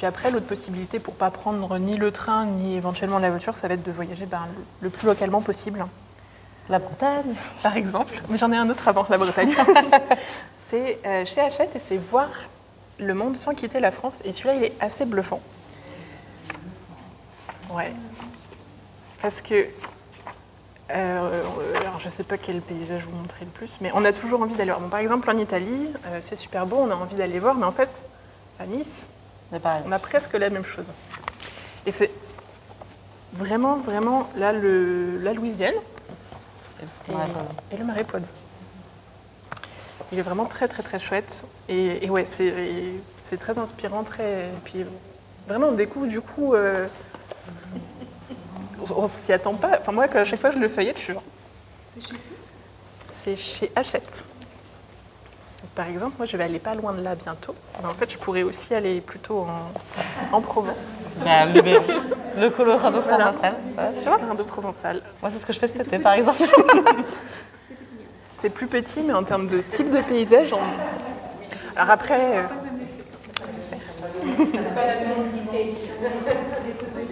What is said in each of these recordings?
puis après, l'autre possibilité pour pas prendre ni le train ni éventuellement la voiture, ça va être de voyager ben, le, plus localement possible. La Bretagne. Par exemple, mais j'en ai un autre avant la Bretagne. c'est euh, chez Hachette et c'est voir le monde sans quitter la France. Et celui-là, il est assez bluffant. Ouais. Parce que. euh, alors, je sais pas quel paysage vous montrer le plus, mais on a toujours envie d'aller voir. Bon, par exemple, en Italie, euh, c'est super beau, on a envie d'aller voir, mais en fait, à Nice, pareil. on a presque la même chose. Et c'est vraiment, vraiment là, le, la Louisiane et, le marais Pod. Il est vraiment très, très, très chouette. Et, et ouais, c'est très inspirant, très. Et puis vraiment, on découvre du coup. euh, on on s'y attend pas. Enfin, moi, à chaque fois que je le feuillette, je suis genre. C'est chez Hachette. Par exemple, moi, je vais aller pas loin de là bientôt. Mais en fait, je pourrais aussi aller plutôt en, en Provence. Il y a le Berry, le Colorado Voilà. provençal. Ouais. Tu vois, l'Indo provençal. Moi, c'est ce que je fais cet été, par exemple. C'est plus petit, mais en termes de type de paysage, on... Alors après... euh,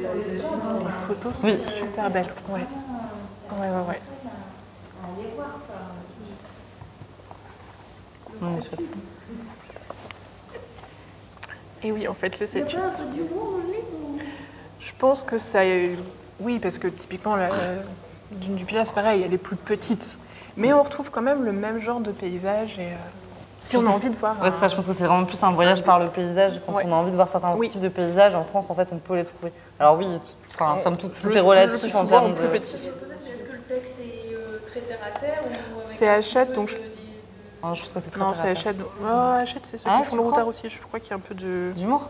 Les photos sont Oui. super belles. Ouais. Ouais, ouais, ouais. On est chouette. Et oui, en fait, le c'est Je pense que ça... Oui, parce que typiquement, la dune du Pilat, c'est pareil, elle est plus petite. Mais on retrouve quand même le même genre de paysage. Et, euh, si on a envie de voir... Ouais, un- ça, je pense que c'est vraiment plus un voyage par le paysage. Quand Ouais. on a envie de voir certains Oui. types de paysages, en France, en fait, on peut les trouver. Alors oui, tout, enfin, somme toute, tout est relatif en termes plus de... Est-ce que le texte est euh, très terre à terre C'est Hachette, donc je- de- Non, je pense que c'est très Non, c'est. Hachette. Oh, Hachette, c'est ceux Ah, qui font le crois routard aussi. Je crois qu'il y a un peu de... D'humour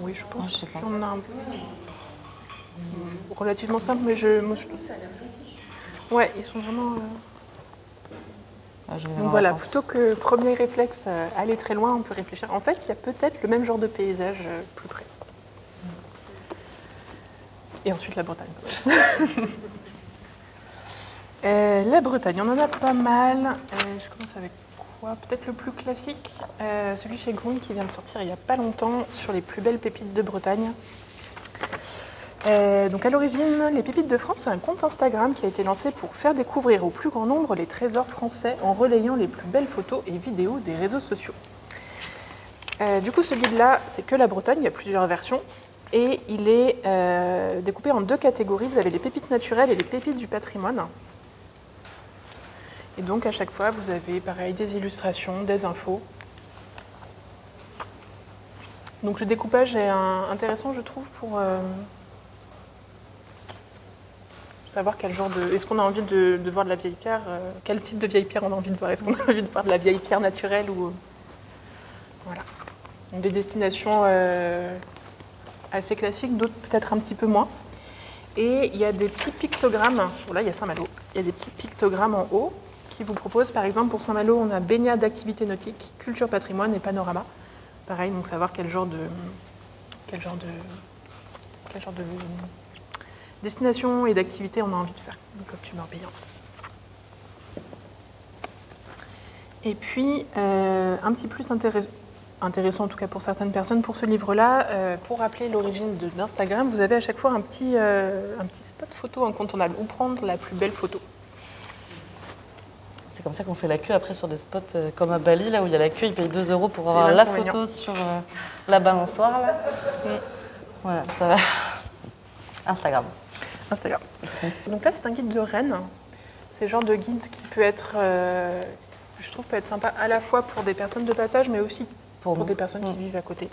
Oui, je Ah, pense pas. qu'on a un peu... Relativement simple, mais je... Moi, je... Ouais, ils sont vraiment... euh, vais Donc en voilà, plutôt que premier réflexe, euh, aller très loin, on peut réfléchir. En fait, il y a peut-être le même genre de paysage euh, plus près. Et ensuite la Bretagne. Euh, la Bretagne, on en a pas mal. Euh, je commence avec quoi Peut-être le plus classique, euh, celui chez Grund qui vient de sortir il n'y a pas longtemps sur les plus belles pépites de Bretagne. Donc à l'origine, les Pépites de France, c'est un compte Instagram qui a été lancé pour faire découvrir au plus grand nombre les trésors français en relayant les plus belles photos et vidéos des réseaux sociaux. Du coup, ce guide-là, c'est que la Bretagne, il y a plusieurs versions. Et il est découpé en deux catégories. Vous avez les pépites naturelles et les pépites du patrimoine. Et donc à chaque fois, vous avez pareil des illustrations, des infos. Donc le découpage est intéressant, je trouve, pour euh, savoir quel genre de. Est-ce qu'on a envie de, voir de la vieille pierre euh, Quel type de vieille pierre on a envie de voir? Est-ce qu'on a envie de voir de la vieille pierre naturelle ou voilà. Donc des destinations euh, assez classiques, d'autres peut-être un petit peu moins. Et il y a des petits pictogrammes. Bon, là, il y a Saint-Malo. Il y a des petits pictogrammes en haut qui vous proposent, par exemple, pour Saint-Malo, on a baignade d'activités nautiques, culture patrimoine et panorama. Pareil, donc savoir quel genre de. Quel genre de. Quel genre de destination et d'activité on a envie de faire, comme tu. Et puis, euh, un petit plus intéressant, intéressant en tout cas pour certaines personnes, pour ce livre-là, euh, pour rappeler l'origine d'Instagram, vous avez à chaque fois un petit, euh, un petit spot photo incontournable, où prendre la plus belle photo. C'est comme ça qu'on fait la queue après sur des spots euh, comme à Bali, là où il y a la queue, ils payent 2 euros pour avoir la photo sur euh, la balançoire. Là. Mm. Voilà, ça va. Instagram. Instagram. Donc là, c'est un guide de Rennes. C'est le genre de guide qui peut être, euh, je trouve, peut être sympa à la fois pour des personnes de passage, mais aussi Pour, pour des personnes qui Mm. vivent à côté.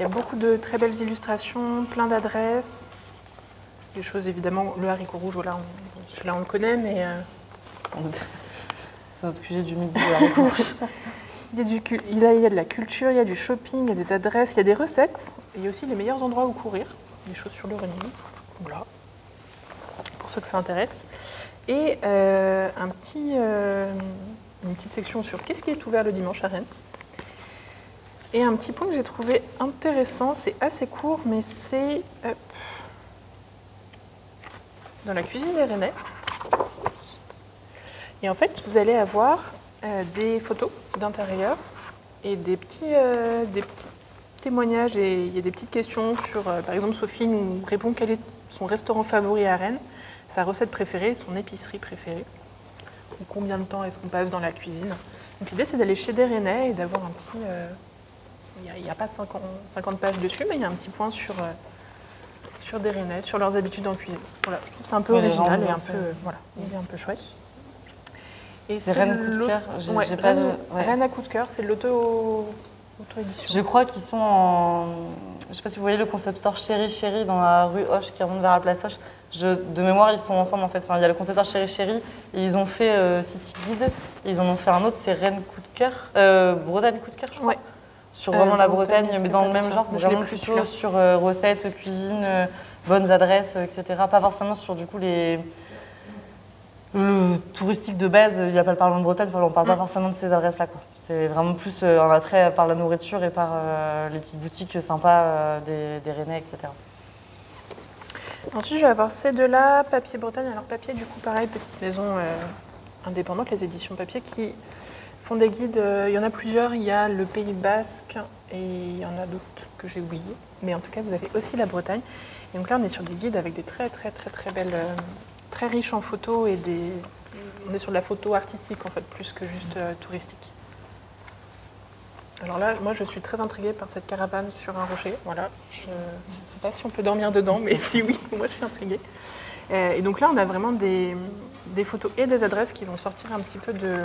Il y a beaucoup de très belles illustrations, plein d'adresses, des choses évidemment, le haricot rouge, voilà, on- celui-là on le connaît, mais euh, C'est notre QG du midi. la réponse. il, y a du, cu- il y a- il y a de la culture, il y a du shopping, il y a des adresses, il y a des recettes, et il y a aussi les meilleurs endroits où courir, des choses sur le running, voilà, pour ceux que ça intéresse. Et euh, un petit, euh, une petite section sur qu'est-ce qui est ouvert le dimanche à Rennes. Et un petit point que j'ai trouvé intéressant, c'est assez court, mais c'est dans la cuisine des Rennais. Et en fait, vous allez avoir euh, des photos d'intérieur et des petits, euh, des petits témoignages et il y a des petites questions sur, euh, par exemple, Sophie nous répond quel est son restaurant favori à Rennes, sa recette préférée, son épicerie préférée, ou combien de temps est-ce qu'on passe dans la cuisine. Donc l'idée c'est d'aller chez des Rennais et d'avoir un petit... il n'y a, pas 50, 50 pages dessus, mais il y a un petit point sur, sur des Rennais, sur leurs habitudes en cuisine. Voilà, je trouve c'est un peu original et un peu, voilà, un peu chouette. C'est Rennes coup de cœur Ouais, pas de- ouais. Rennes à coup de cœur, c'est l'auto-édition. Je crois qu'ils sont en. Je sais pas si vous voyez le concept store Chéri Chéri dans la rue Hoche qui remonte vers la place Hoche. Je... De mémoire, ils sont ensemble en fait. Enfin, il y a le concept store Chéri Chéri et ils ont fait euh, City Guide. Et ils en ont fait un autre, c'est Rennes coup de cœur. Euh, Bretagne coup de cœur, je crois. Ouais. Sur Euh, vraiment la Bretagne, Bretagne, mais dans le même genre. Vraiment plus, plutôt sur euh, recettes, cuisine, euh, bonnes adresses, euh, etc. Pas forcément sur du coup les. Le touristique de base, il n'y a pas le parlement de Bretagne, on ne parle pas Mm. forcément de ces adresses-là. C'est vraiment plus euh, un attrait par la nourriture et par euh, les petites boutiques sympas euh, des, des Rennais, etc. Ensuite, je vais avoir ces deux-là, Papier Bretagne. Alors, Papier, du coup, pareil, petite maison euh, indépendante, les éditions Papier, qui font des guides. euh, il y en a plusieurs. Il y a le Pays Basque et il y en a d'autres que j'ai oubliés. Mais en tout cas, vous avez aussi la Bretagne. Et donc là, on est sur des guides avec des très, très, très, très belles, euh, très riches en photos et des. On est sur de la photo artistique, en fait, plus que juste euh, touristique. Alors là, moi, je suis très intriguée par cette caravane sur un rocher. Voilà. Je ne sais pas si on peut dormir dedans, mais si oui, moi, je suis intriguée. Euh, Et donc là, on a vraiment des, des photos et des adresses qui vont sortir un petit peu, de,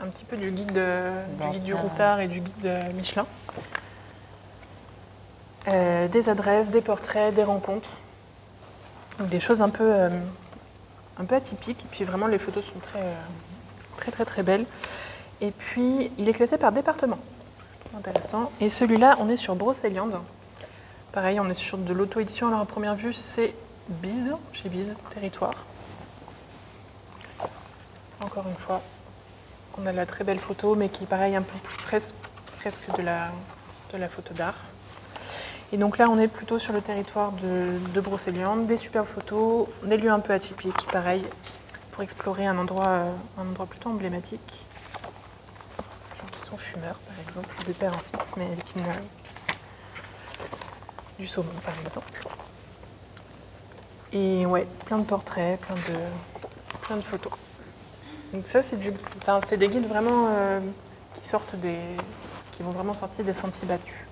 un petit peu du, guide, de- du guide du routard et du guide de Michelin. Euh, des adresses, des portraits, des rencontres. Donc des choses un peu, euh, un peu atypiques. Et puis vraiment, les photos sont très, euh, très, très, très belles. Et puis, il est classé par département. Intéressant. Et celui-là, on est sur Brocéliande. Pareil, on est sur de l'auto-édition. Alors, à première vue, c'est Bise, chez Bise, Territoire. Encore une fois, on a la très belle photo, mais qui, pareil, un peu plus presque, presque de la photo d'art. Et donc là, on est plutôt sur le territoire de, de des superbes photos, des lieux un peu atypiques, pareil, pour explorer un endroit, euh, un endroit plutôt emblématique. Des gens qui sont fumeurs, par exemple, de père en fils, mais avec une, du saumon, par exemple. Et ouais, plein de portraits, plein de, plein de photos. Donc ça, c'est enfin, des guides vraiment euh, qui sortent des, qui vont vraiment sortir des sentiers battus.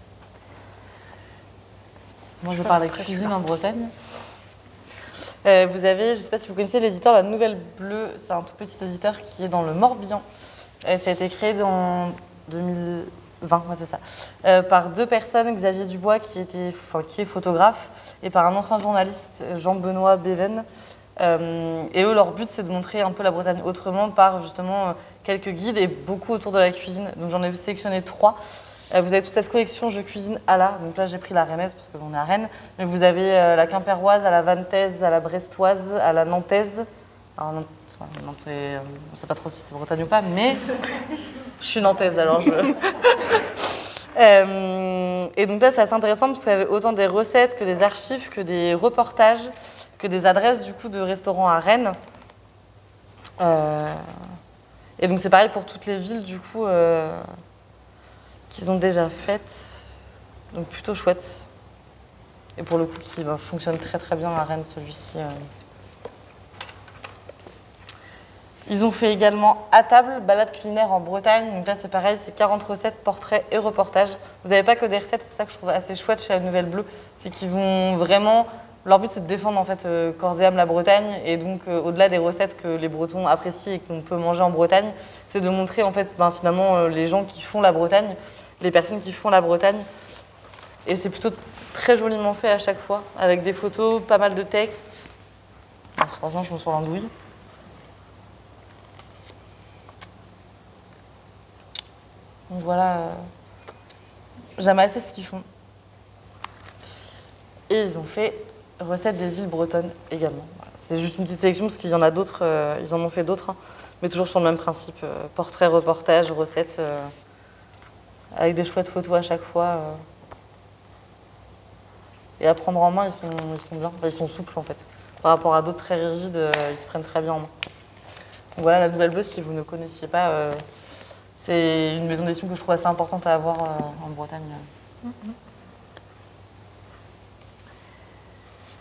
Moi, je Je parle suis cuisine en Bretagne. Euh, vous avez, je ne sais pas si vous connaissez l'éditeur La Nouvelle Bleue, c'est un tout petit éditeur qui est dans le Morbihan. Euh, ça a été créé en 2020, ouais, c'est ça, Euh, par deux personnes, Xavier Dubois qui, était, enfin, qui est photographe et par un ancien journaliste, Jean-Benoît Béven. Euh, et eux, leur but, c'est de montrer un peu la Bretagne autrement par justement quelques guides et beaucoup autour de la cuisine. Donc j'en ai sélectionné trois. Euh, Vous avez toute cette collection Je cuisine à la. Donc là, j'ai pris la rennaise parce qu'on est à Rennes. Mais vous avez euh, la quimpéroise, à la vantaise, à la brestoise, à la nantaise. Alors, enfin, Nantes, c'est- on ne sait pas trop si c'est Bretagne ou pas, mais je suis nantaise alors je. Euh, et donc là, c'est assez intéressant parce qu'il y avait autant des recettes que des archives, que des reportages, que des adresses du coup de restaurants à Rennes. Euh, et donc c'est pareil pour toutes les villes du coup euh, qu'ils ont déjà faites. Donc plutôt chouette. Et pour le coup qui bah, fonctionne très très bien à Rennes celui-ci. euh. Ils ont fait également à table, balade culinaire en Bretagne. Donc là c'est pareil, c'est 40 recettes, portraits et reportages. Vous n'avez pas que des recettes, c'est ça que je trouve assez chouette chez la Nouvelle Bleue. C'est qu'ils vont vraiment leur but, c'est de défendre en fait euh, corps et âme la Bretagne, et donc euh, au-delà des recettes que les Bretons apprécient et qu'on peut manger en Bretagne, c'est de montrer en fait ben, finalement les gens qui font la Bretagne, les personnes qui font la Bretagne. Et c'est plutôt très joliment fait à chaque fois, avec des photos, pas mal de textes. Franchement, je me sens l'andouille. Donc voilà, euh, j'aime assez ce qu'ils font. Et ils ont fait recettes des îles bretonnes également. C'est juste une petite sélection parce qu'il y en a d'autres, euh, ils en ont fait d'autres, hein, mais toujours sur le même principe euh, portrait, reportage, recettes, euh, avec des chouettes photos à chaque fois. euh. Et à prendre en main, ils sont, ils sont bien, ils sont souples en fait. Par rapport à d'autres très rigides, euh, ils se prennent très bien en main. Donc voilà la nouvelle bleue, si vous ne connaissiez pas, euh, c'est une maison d'édition que je trouve assez importante à avoir en Bretagne.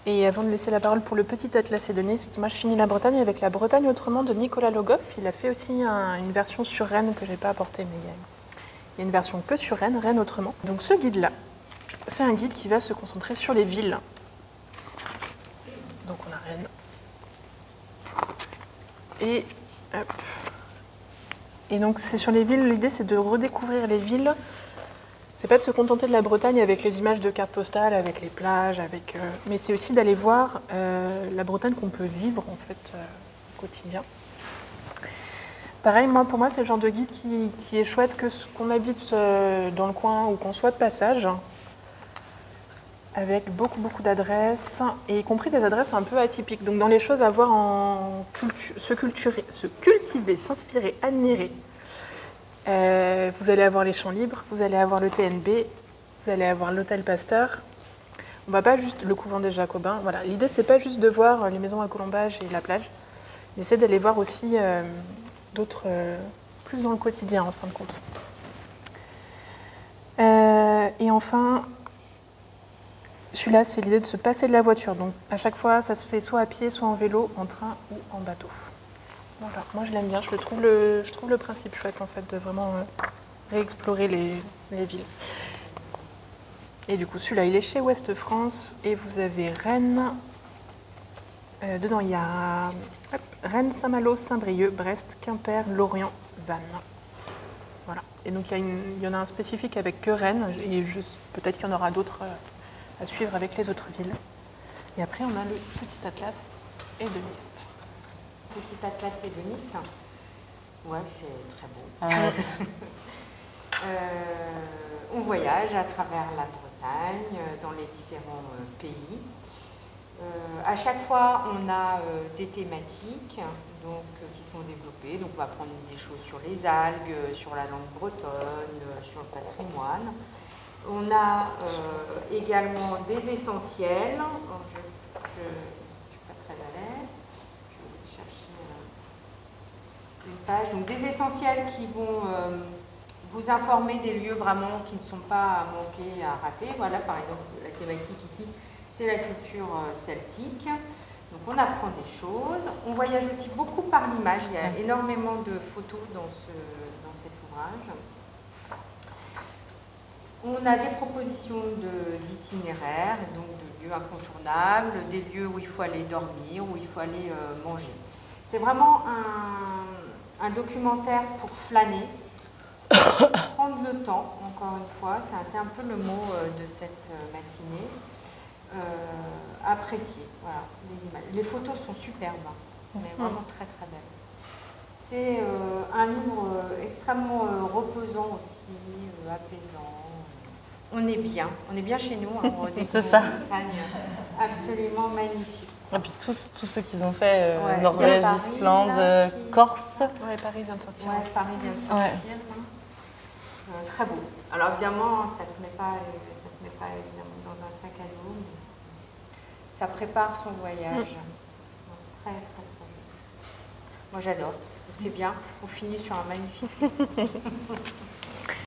Et avant de laisser la parole pour le petit atlas hédoniste, moi je finis la Bretagne avec la Bretagne autrement de Nicolas Logoff. Il a fait aussi un- une version sur Rennes que j'ai pas apportée, mais il y, a, il y a une version que sur Rennes, Rennes autrement. Donc ce guide-là, c'est un guide qui va se concentrer sur les villes. Donc on a Rennes. Et. Et donc c'est sur les villes, l'idée c'est de redécouvrir les villes c'est pas de se contenter de la Bretagne avec les images de cartes postales, avec les plages, avec, euh, mais c'est aussi d'aller voir euh, la Bretagne qu'on peut vivre en fait euh, au quotidien. Pareil, moi, pour moi, c'est le genre de guide qui, est chouette que ce- qu'on habite euh, dans le coin ou qu'on soit de passage, avec beaucoup, beaucoup d'adresses, et y compris des adresses un peu atypiques. Donc, dans les choses à voir en se, se cultiver, s'inspirer, admirer. Euh, vous allez avoir les champs libres, vous allez avoir le TNB, vous allez avoir l'hôtel Pasteur. On va pas juste le couvent des Jacobins. Voilà, l'idée c'est pas juste de voir les maisons à colombage et la plage, mais c'est d'aller voir aussi euh, d'autres, euh, plus dans le quotidien en fin de compte. Euh, et enfin, celui-là c'est l'idée de se passer de la voiture. Donc à chaque fois, ça se fait soit à pied, soit en vélo, en train ou en bateau. Voilà, moi je l'aime bien, je, trouve le, je trouve le principe chouette en fait de vraiment euh, réexplorer les, les villes. Et du coup celui-là il est chez Ouest France et vous avez Rennes. Euh, dedans il y a hop, Rennes, Saint-Malo, Saint-Brieuc, Brest, Quimper, Lorient, Vannes. Voilà. Et donc il y, a une- il y en a un spécifique avec que Rennes et peut-être qu'il y en aura d'autres euh, à suivre avec les autres villes. Et après on a le petit atlas et de liste. Petit atlas hédoniste. Ouais, c'est très beau. Euh, Euh, on voyage à travers la Bretagne, dans les différents pays. Euh, à chaque fois, on a euh, des thématiques donc, euh, qui sont développées. Donc, on va prendre des choses sur les algues, sur la langue bretonne, sur le patrimoine. On a également des essentiels. Alors, je ne suis pas très à l'aise. Je vais chercher une page. Donc, des essentiels qui vont vous informer des lieux vraiment qui ne sont pas à manquer, à rater. Voilà, par exemple, la thématique ici, c'est la culture euh, celtique. Donc on apprend des choses. On voyage aussi beaucoup par l'image. Il y a énormément de photos dans, ce, dans cet ouvrage. On a des propositions de- d'itinéraires, donc de lieux incontournables, des lieux où il faut aller dormir, où il faut aller euh, manger. C'est vraiment un, un documentaire pour flâner, prendre le temps, encore une fois, ça a été un peu le mot euh, de cette matinée. Euh, apprécier, voilà, les images. Les photos sont superbes, hein, mais vraiment très très belles. C'est euh, un livre euh, extrêmement euh, reposant aussi, euh, apaisant. On est bien, on est bien chez nous, hein, on C'est ça. une absolument magnifique. Et puis tous, tous ceux qu'ils ont fait, euh, Ouais, Norvège, Paris, Islande, là, qui- Corse. Ouais, Paris vient de sortir. Ouais, Paris vient de sortir. Euh, très beau. Alors évidemment, ça se met pas, ça se met pas évidemment dans un sac à dos, mais ça prépare son voyage. Ouais, Très très très beau. Moi j'adore. C'est bien. On finit sur un magnifique.